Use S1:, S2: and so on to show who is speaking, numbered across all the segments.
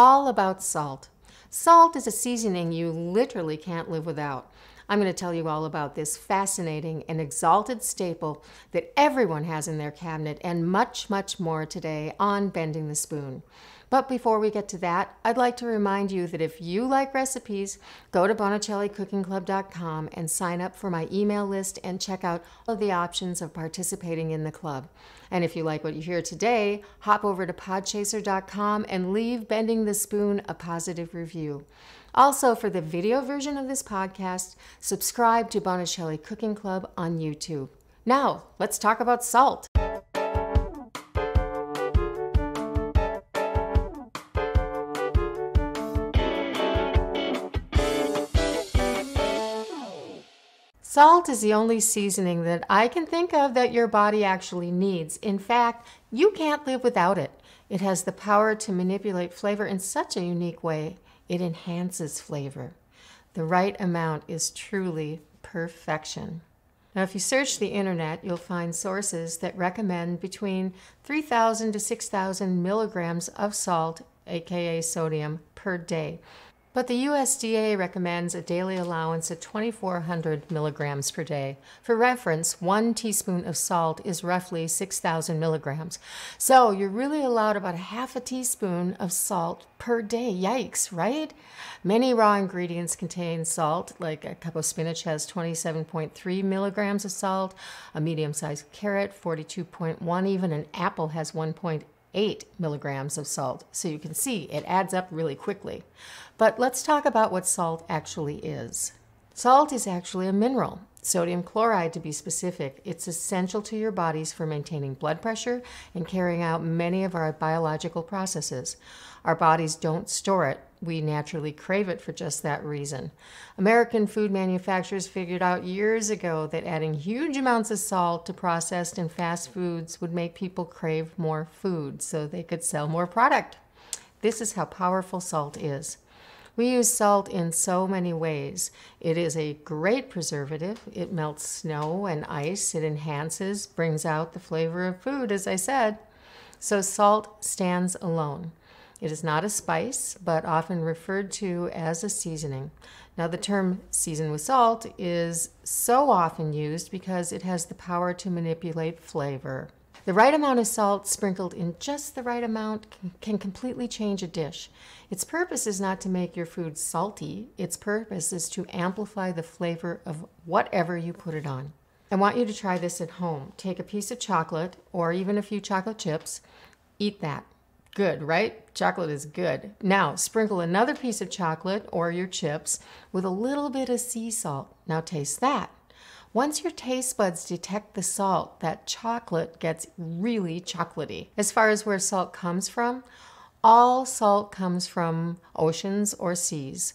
S1: all about salt. Salt is a seasoning you literally can't live without. I'm going to tell you all about this fascinating and exalted staple that everyone has in their cabinet and much, much more today on Bending the Spoon. But before we get to that, I'd like to remind you that if you like recipes, go to BonicelliCookingClub.com and sign up for my email list and check out all of the options of participating in the club. And if you like what you hear today, hop over to Podchaser.com and leave Bending the Spoon a positive review. Also, for the video version of this podcast, subscribe to Bonicelli Cooking Club on YouTube. Now, let's talk about salt. Salt is the only seasoning that I can think of that your body actually needs. In fact, you can't live without it. It has the power to manipulate flavor in such a unique way. It enhances flavor. The right amount is truly perfection. Now, if you search the internet, you'll find sources that recommend between 3,000 to 6,000 milligrams of salt, aka sodium, per day. But the USDA recommends a daily allowance of 2,400 milligrams per day. For reference, one teaspoon of salt is roughly 6,000 milligrams. So you're really allowed about a half a teaspoon of salt per day. Yikes, right? Many raw ingredients contain salt, like a cup of spinach has 27.3 milligrams of salt, a medium sized carrot, 42.1, even an apple has 1.8 8 milligrams of salt. So you can see it adds up really quickly. But let's talk about what salt actually is. Salt is actually a mineral, sodium chloride to be specific. It's essential to your bodies for maintaining blood pressure and carrying out many of our biological processes. Our bodies don't store it, we naturally crave it for just that reason. American food manufacturers figured out years ago that adding huge amounts of salt to processed and fast foods would make people crave more food so they could sell more product. This is how powerful salt is. We use salt in so many ways. It is a great preservative. It melts snow and ice. It enhances, brings out the flavor of food, as I said. So salt stands alone. It is not a spice, but often referred to as a seasoning. Now, the term season with salt is so often used because it has the power to manipulate flavor. The right amount of salt sprinkled in just the right amount can, completely change a dish. Its purpose is not to make your food salty, its purpose is to amplify the flavor of whatever you put it on. I want you to try this at home. Take a piece of chocolate or even a few chocolate chips, eat that. Good, right? Chocolate is good. Now, sprinkle another piece of chocolate or your chips with a little bit of sea salt. Now, taste that. Once your taste buds detect the salt, that chocolate gets really chocolatey. As far as where salt comes from, all salt comes from oceans or seas.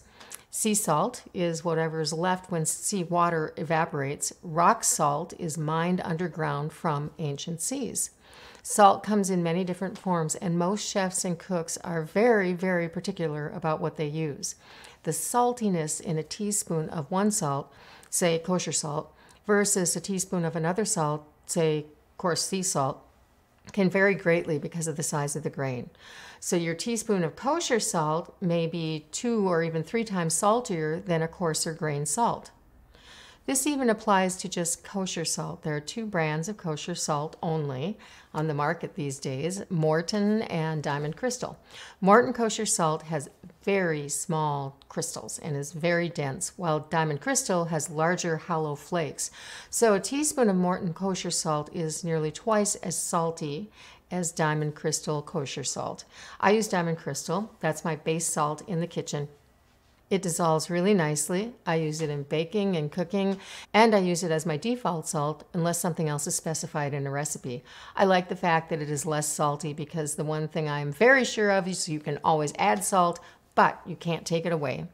S1: Sea salt is whatever is left when sea water evaporates. Rock salt is mined underground from ancient seas. Salt comes in many different forms, and most chefs and cooks are very, very particular about what they use. The saltiness in a teaspoon of one salt, say kosher salt, versus a teaspoon of another salt, say coarse sea salt, can vary greatly because of the size of the grain. So your teaspoon of kosher salt may be two or even three times saltier than a coarser grain salt. This even applies to just kosher salt. There are two brands of kosher salt only on the market these days Morton and Diamond Crystal. Morton kosher salt has very small crystals and is very dense, while Diamond Crystal has larger hollow flakes. So a teaspoon of Morton kosher salt is nearly twice as salty as Diamond Crystal kosher salt. I use Diamond Crystal, that's my base salt in the kitchen. It dissolves really nicely. I use it in baking and cooking, and I use it as my default salt unless something else is specified in a recipe. I like the fact that it is less salty because the one thing I'm very sure of is you can always add salt, but you can't take it away.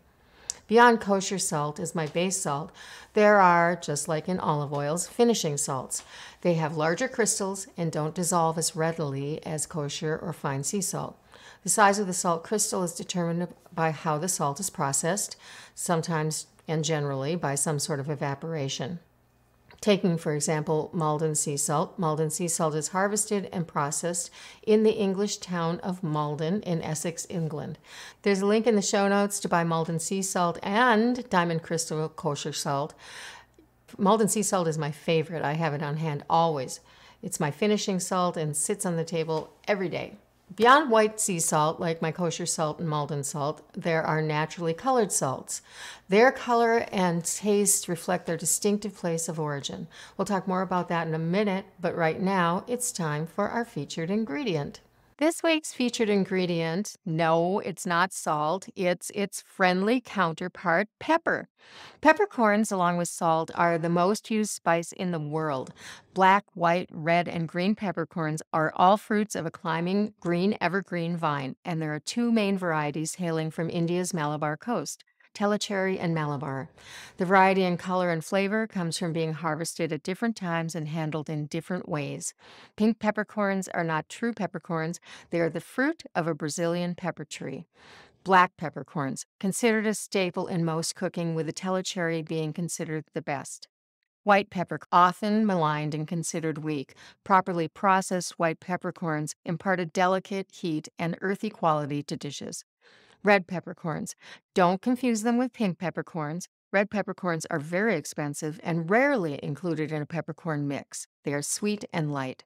S1: Beyond kosher salt is my base salt. There are, just like in olive oils, finishing salts. They have larger crystals and don't dissolve as readily as kosher or fine sea salt. The size of the salt crystal is determined by how the salt is processed, sometimes and generally by some sort of evaporation. Taking, for example, Maldon sea salt. Maldon sea salt is harvested and processed in the English town of Maldon in Essex, England. There's a link in the show notes to buy Maldon sea salt and Diamond Crystal kosher salt. Maldon sea salt is my favorite. I have it on hand always. It's my finishing salt and sits on the table every day. Beyond white sea salt, like my kosher salt and Maldon salt, there are naturally colored salts. Their color and taste reflect their distinctive place of origin. We'll talk more about that in a minute, but right now it's time for our featured ingredient. This week's featured ingredient, no, it's not salt. It's its friendly counterpart, pepper. Peppercorns, along with salt, are the most used spice in the world. Black, white, red, and green peppercorns are all fruits of a climbing green evergreen vine, and there are two main varieties hailing from India's Malabar coast. Tellicherry, and Malabar. The variety in color and flavor comes from being harvested at different times and handled in different ways. Pink peppercorns are not true peppercorns, they are the fruit of a Brazilian pepper tree. Black peppercorns, considered a staple in most cooking, with the Tellicherry being considered the best. White pepper, often maligned and considered weak, properly processed white peppercorns impart a delicate heat and earthy quality to dishes. Red peppercorns. Don't confuse them with pink peppercorns. Red peppercorns are very expensive and rarely included in a peppercorn mix. They are sweet and light.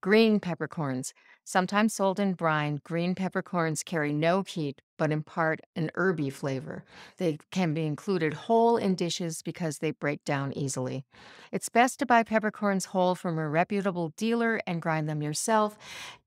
S1: Green peppercorns. Sometimes sold in brine, green peppercorns carry no heat but impart an herby flavor. They can be included whole in dishes because they break down easily. It's best to buy peppercorns whole from a reputable dealer and grind them yourself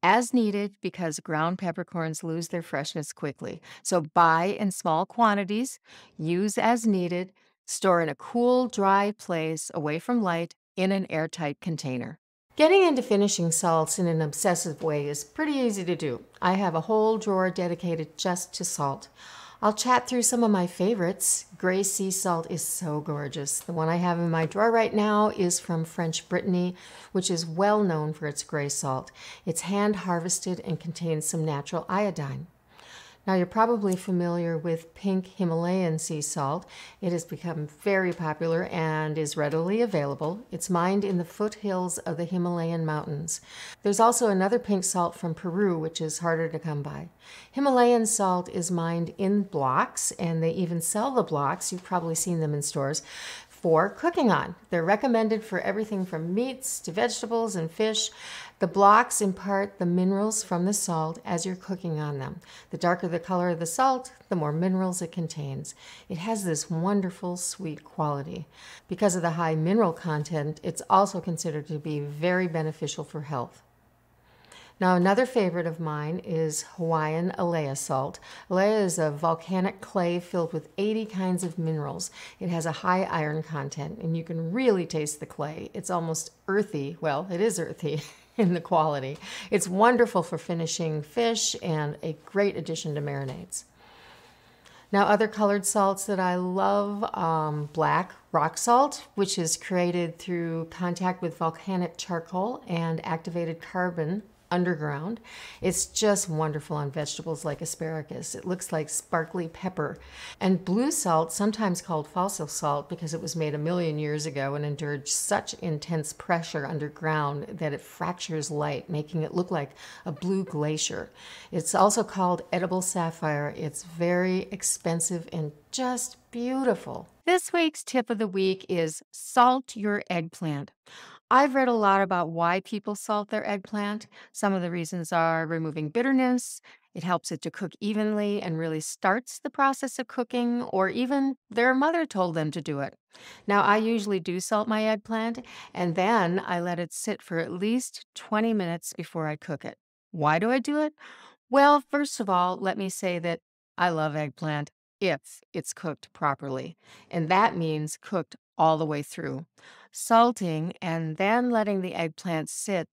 S1: as needed because ground peppercorns lose their freshness quickly. So buy in small quantities, use as needed, store in a cool, dry place away from light in an airtight container. Getting into finishing salts in an obsessive way is pretty easy to do. I have a whole drawer dedicated just to salt. I'll chat through some of my favorites. Gray sea salt is so gorgeous. The one I have in my drawer right now is from French Brittany, which is well known for its gray salt. It's hand harvested and contains some natural iodine. Now, you're probably familiar with pink Himalayan sea salt. It has become very popular and is readily available. It's mined in the foothills of the Himalayan mountains. There's also another pink salt from Peru, which is harder to come by. Himalayan salt is mined in blocks, and they even sell the blocks. You've probably seen them in stores for cooking on. They're recommended for everything from meats to vegetables and fish. The blocks impart the minerals from the salt as you're cooking on them. The darker the color of the salt, the more minerals it contains. It has this wonderful sweet quality. Because of the high mineral content, it's also considered to be very beneficial for health. Now, another favorite of mine is Hawaiian Alaea salt. Alaea is a volcanic clay filled with 80 kinds of minerals. It has a high iron content, and you can really taste the clay. It's almost earthy. Well, it is earthy in the quality. It's wonderful for finishing fish and a great addition to marinades. Now, other colored salts that I love um, black rock salt, which is created through contact with volcanic charcoal and activated carbon underground. It's just wonderful on vegetables like asparagus. It looks like sparkly pepper. And blue salt, sometimes called fossil salt because it was made a million years ago and endured such intense pressure underground that it fractures light, making it look like a blue glacier. It's also called edible sapphire. It's very expensive and just beautiful. This week's tip of the week is salt your eggplant. I've read a lot about why people salt their eggplant. Some of the reasons are removing bitterness, it helps it to cook evenly and really starts the process of cooking, or even their mother told them to do it. Now, I usually do salt my eggplant and then I let it sit for at least 20 minutes before I cook it. Why do I do it? Well, first of all, let me say that I love eggplant if it's cooked properly. And that means cooked all the way through. Salting and then letting the eggplant sit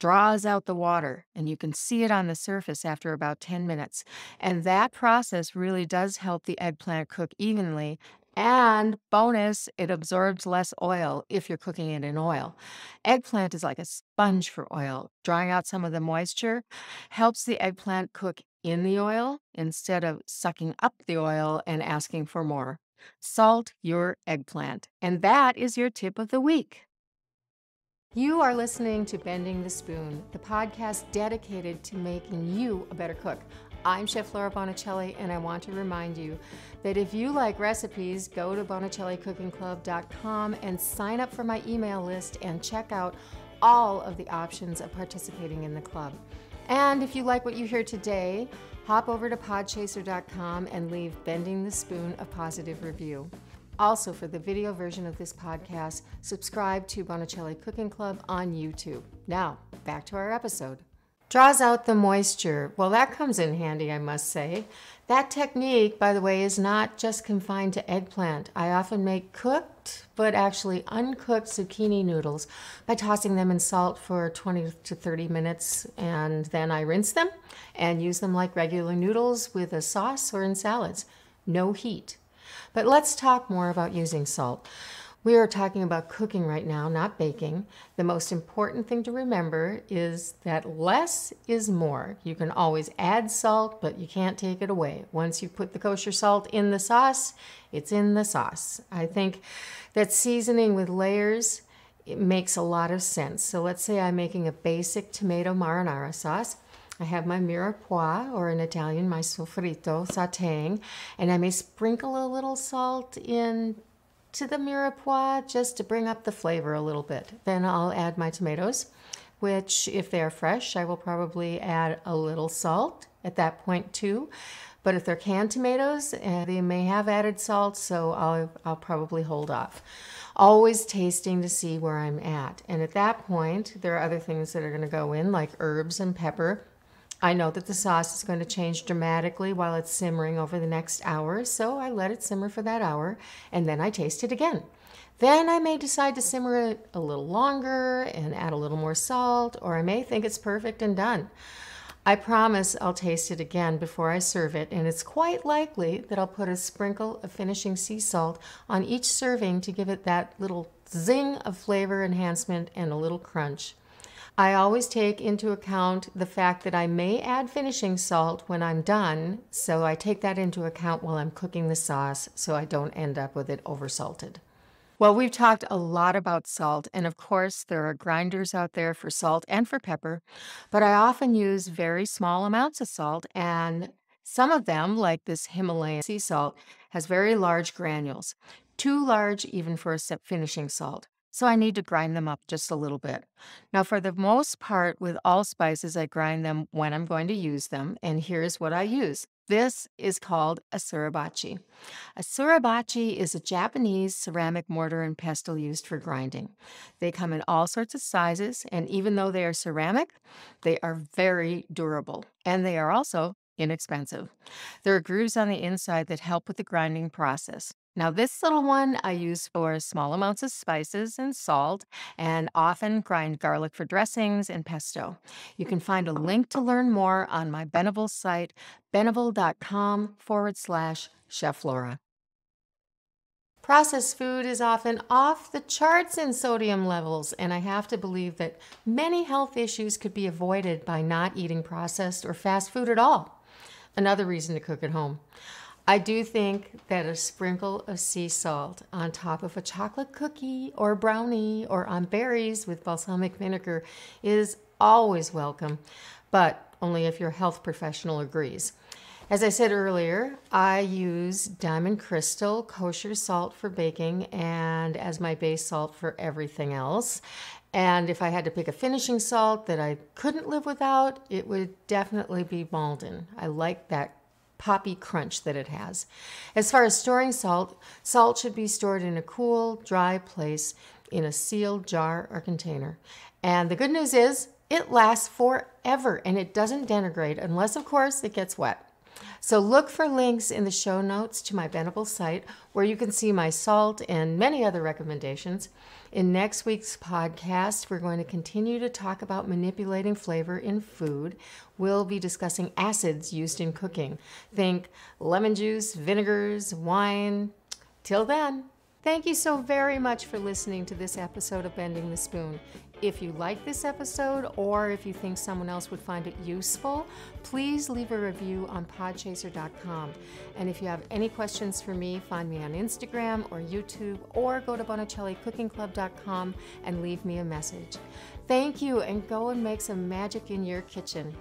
S1: draws out the water, and you can see it on the surface after about 10 minutes. And that process really does help the eggplant cook evenly. And bonus, it absorbs less oil if you're cooking it in oil. Eggplant is like a sponge for oil. Drawing out some of the moisture helps the eggplant cook in the oil instead of sucking up the oil and asking for more. Salt your eggplant. And that is your tip of the week. You are listening to Bending the Spoon, the podcast dedicated to making you a better cook. I'm Chef Laura Bonicelli, and I want to remind you that if you like recipes, go to bonicellicookingclub.com and sign up for my email list and check out all of the options of participating in the club. And if you like what you hear today, hop over to podchaser.com and leave Bending the Spoon a positive review. Also, for the video version of this podcast, subscribe to Bonicelli Cooking Club on YouTube. Now, back to our episode. Draws out the moisture. Well, that comes in handy, I must say. That technique, by the way, is not just confined to eggplant. I often make cooked, but actually uncooked zucchini noodles by tossing them in salt for 20 to 30 minutes, and then I rinse them and use them like regular noodles with a sauce or in salads. No heat. But let's talk more about using salt. We are talking about cooking right now, not baking. The most important thing to remember is that less is more. You can always add salt, but you can't take it away. Once you put the kosher salt in the sauce, it's in the sauce. I think that seasoning with layers it makes a lot of sense. So let's say I'm making a basic tomato marinara sauce. I have my mirepoix, or in Italian, my soffritto, sauteing, and I may sprinkle a little salt in to the mirepoix just to bring up the flavor a little bit. Then I'll add my tomatoes, which, if they're fresh, I will probably add a little salt at that point too. But if they're canned tomatoes, uh, they may have added salt, so I'll, I'll probably hold off. Always tasting to see where I'm at. And at that point, there are other things that are going to go in, like herbs and pepper I know that the sauce is going to change dramatically while it's simmering over the next hour, so I let it simmer for that hour and then I taste it again. Then I may decide to simmer it a little longer and add a little more salt, or I may think it's perfect and done. I promise I'll taste it again before I serve it, and it's quite likely that I'll put a sprinkle of finishing sea salt on each serving to give it that little zing of flavor enhancement and a little crunch. I always take into account the fact that I may add finishing salt when I'm done, so I take that into account while I'm cooking the sauce so I don't end up with it oversalted. Well, we've talked a lot about salt, and of course, there are grinders out there for salt and for pepper, but I often use very small amounts of salt, and some of them, like this Himalayan sea salt, has very large granules, too large even for a finishing salt so I need to grind them up just a little bit. Now, for the most part, with all spices, I grind them when I'm going to use them, and here's what I use. This is called a suribachi. A suribachi is a Japanese ceramic mortar and pestle used for grinding. They come in all sorts of sizes, and even though they are ceramic, they are very durable, and they are also inexpensive. There are grooves on the inside that help with the grinding process. Now, this little one I use for small amounts of spices and salt, and often grind garlic for dressings and pesto. You can find a link to learn more on my Beneville site, beneville.com forward slash Chef Laura. Processed food is often off the charts in sodium levels, and I have to believe that many health issues could be avoided by not eating processed or fast food at all. Another reason to cook at home. I do think that a sprinkle of sea salt on top of a chocolate cookie or brownie or on berries with balsamic vinegar is always welcome, but only if your health professional agrees. As I said earlier, I use Diamond Crystal kosher salt for baking and as my base salt for everything else. And if I had to pick a finishing salt that I couldn't live without, it would definitely be Maldon. I like that poppy crunch that it has. As far as storing salt, salt should be stored in a cool, dry place in a sealed jar or container. And the good news is it lasts forever and it doesn't denigrate unless, of course, it gets wet. So look for links in the show notes to my Beneville site where you can see my salt and many other recommendations. In next week's podcast, we're going to continue to talk about manipulating flavor in food. We'll be discussing acids used in cooking. Think lemon juice, vinegars, wine. Till then, thank you so very much for listening to this episode of Bending the Spoon. If you like this episode or if you think someone else would find it useful, please leave a review on podchaser.com. And if you have any questions for me, find me on Instagram or YouTube or go to bonicellicookingclub.com and leave me a message. Thank you and go and make some magic in your kitchen.